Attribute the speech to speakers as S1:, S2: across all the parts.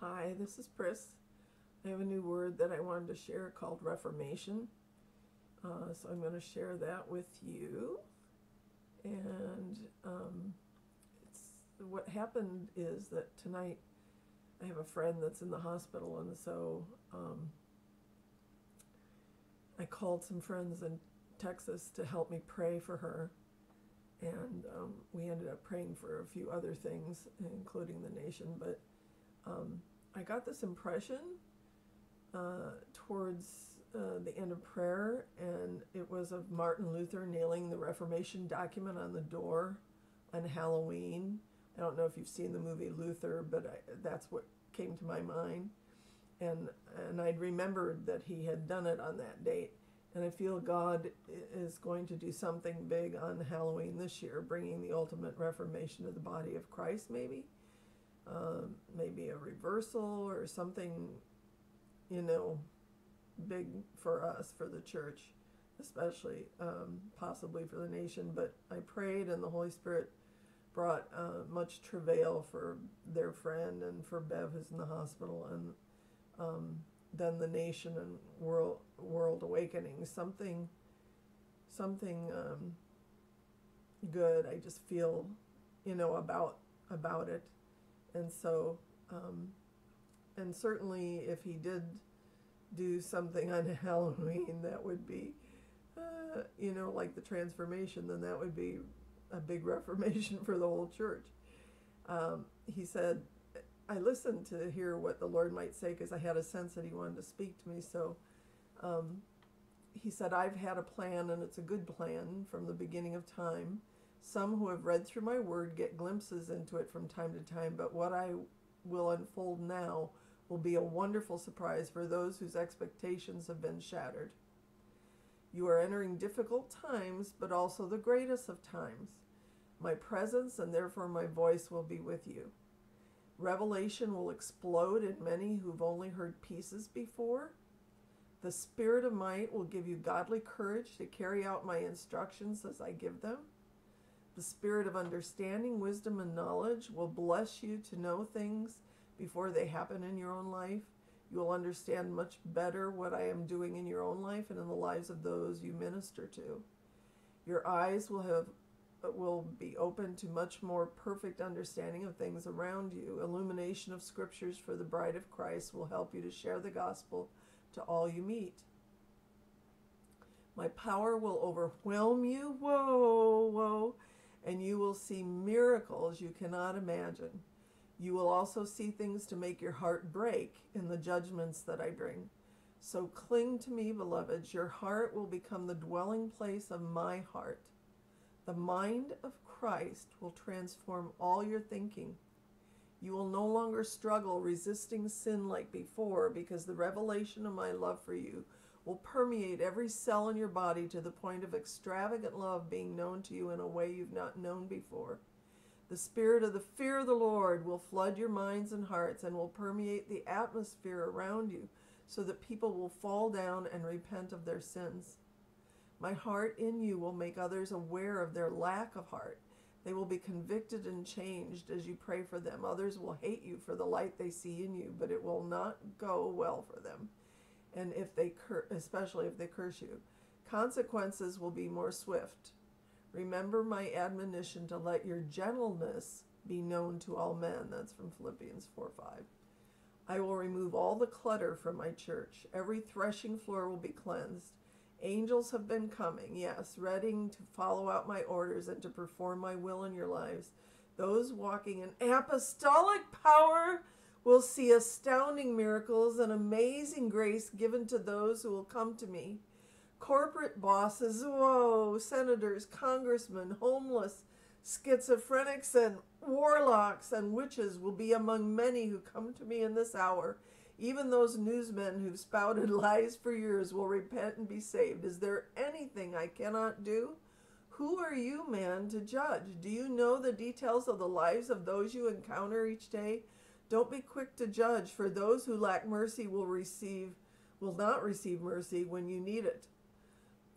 S1: Hi, this is Pris. I have a new word that I wanted to share called reformation. Uh, so I'm going to share that with you. And um, it's what happened is that tonight I have a friend that's in the hospital, and so um, I called some friends in Texas to help me pray for her. And um, we ended up praying for a few other things, including the nation. But um, I got this impression uh, towards uh, the end of prayer, and it was of Martin Luther nailing the Reformation document on the door on Halloween. I don't know if you've seen the movie Luther, but I, that's what came to my mind. And, and I'd remembered that he had done it on that date. And I feel God is going to do something big on Halloween this year, bringing the ultimate reformation of the body of Christ, maybe. Um, maybe a reversal or something, you know, big for us, for the church, especially, um, possibly for the nation. But I prayed, and the Holy Spirit brought uh, much travail for their friend and for Bev, who's in the hospital, and um, then the nation and world world awakening. Something, something um, good. I just feel, you know, about about it and so, um, and certainly if he did do something on Halloween, that would be, uh, you know, like the transformation, then that would be a big reformation for the whole church. Um, he said, I listened to hear what the Lord might say because I had a sense that he wanted to speak to me. So um, he said, I've had a plan and it's a good plan from the beginning of time. Some who have read through my word get glimpses into it from time to time, but what I will unfold now will be a wonderful surprise for those whose expectations have been shattered. You are entering difficult times, but also the greatest of times. My presence and therefore my voice will be with you. Revelation will explode in many who've only heard pieces before. The Spirit of might will give you godly courage to carry out my instructions as I give them. The spirit of understanding, wisdom, and knowledge will bless you to know things before they happen in your own life. You will understand much better what I am doing in your own life and in the lives of those you minister to. Your eyes will have will be open to much more perfect understanding of things around you. Illumination of scriptures for the bride of Christ will help you to share the gospel to all you meet. My power will overwhelm you. Whoa, whoa and you will see miracles you cannot imagine. You will also see things to make your heart break in the judgments that I bring. So cling to me, beloveds. Your heart will become the dwelling place of my heart. The mind of Christ will transform all your thinking. You will no longer struggle resisting sin like before because the revelation of my love for you will permeate every cell in your body to the point of extravagant love being known to you in a way you've not known before. The spirit of the fear of the Lord will flood your minds and hearts and will permeate the atmosphere around you so that people will fall down and repent of their sins. My heart in you will make others aware of their lack of heart. They will be convicted and changed as you pray for them. Others will hate you for the light they see in you, but it will not go well for them and if they cur- especially if they curse you. Consequences will be more swift. Remember my admonition to let your gentleness be known to all men. That's from Philippians 4 5. I will remove all the clutter from my church. Every threshing floor will be cleansed. Angels have been coming, yes, ready to follow out my orders and to perform my will in your lives. Those walking in apostolic power will see astounding miracles and amazing grace given to those who will come to me. Corporate bosses, whoa, senators, congressmen, homeless, schizophrenics, and warlocks and witches will be among many who come to me in this hour. Even those newsmen who've spouted lies for years will repent and be saved. Is there anything I cannot do? Who are you, man, to judge? Do you know the details of the lives of those you encounter each day? Don't be quick to judge, for those who lack mercy will receive will not receive mercy when you need it.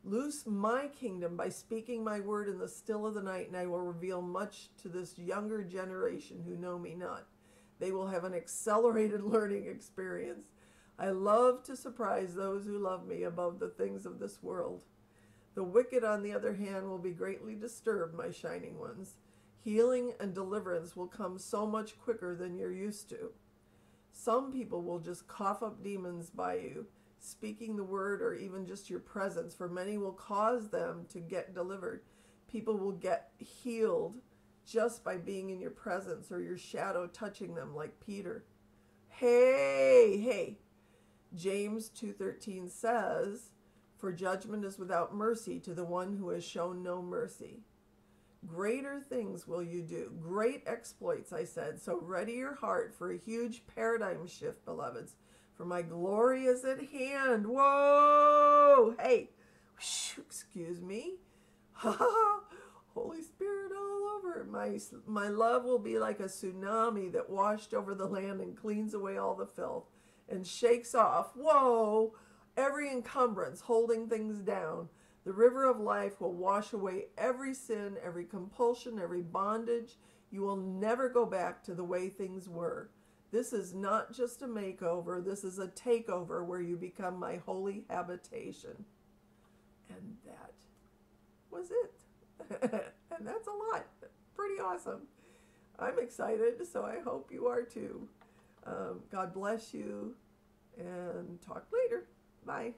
S1: Loose my kingdom by speaking my word in the still of the night, and I will reveal much to this younger generation who know me not. They will have an accelerated learning experience. I love to surprise those who love me above the things of this world. The wicked, on the other hand, will be greatly disturbed, my shining ones. Healing and deliverance will come so much quicker than you're used to. Some people will just cough up demons by you, speaking the word or even just your presence, for many will cause them to get delivered. People will get healed just by being in your presence or your shadow touching them like Peter. Hey, hey. James 2:13 says, "For judgment is without mercy to the one who has shown no mercy." Greater things will you do, great exploits, I said. So ready your heart for a huge paradigm shift, beloveds. For my glory is at hand. Whoa! Hey, excuse me. Holy Spirit all over. My, my love will be like a tsunami that washed over the land and cleans away all the filth and shakes off, whoa, every encumbrance holding things down. The river of life will wash away every sin, every compulsion, every bondage. You will never go back to the way things were. This is not just a makeover, this is a takeover where you become my holy habitation. And that was it. and that's a lot. Pretty awesome. I'm excited, so I hope you are too. Um, God bless you, and talk later. Bye.